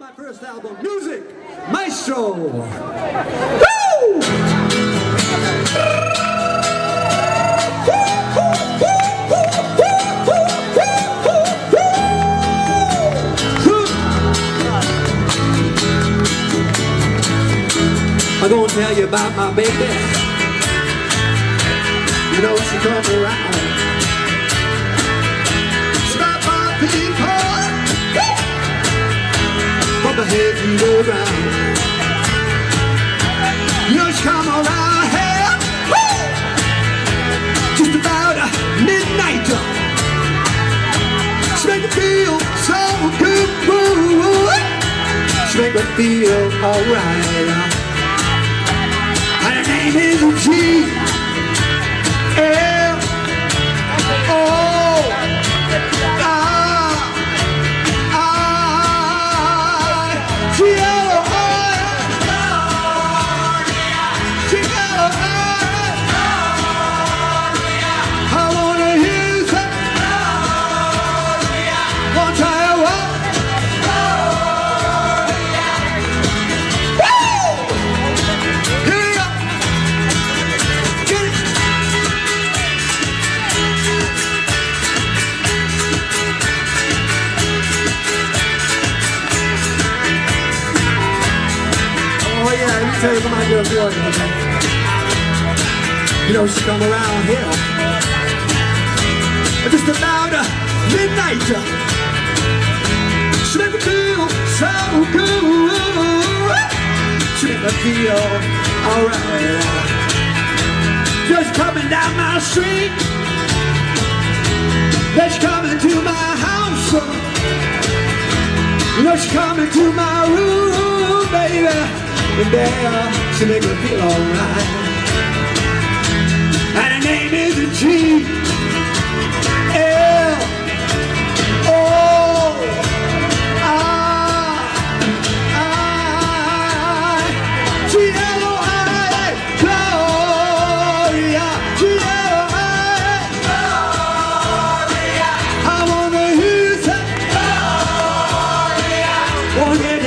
my first album, Music Maestro. Woo! I'm gonna tell you about my baby. You know she comes around. Ground. You come around here just about midnight. She make me feel so good. She make me feel alright. And her name is G Oh yeah, me girl Jordan. You know she come around here just about uh, midnight. She make me feel so good. She make me feel alright. Just coming down my street. Then she coming to my house. You know she coming to my room, baby. And there she make me feel alright. And her name is G L O I I G L O I Gloria G L O I I wanna hear Gloria it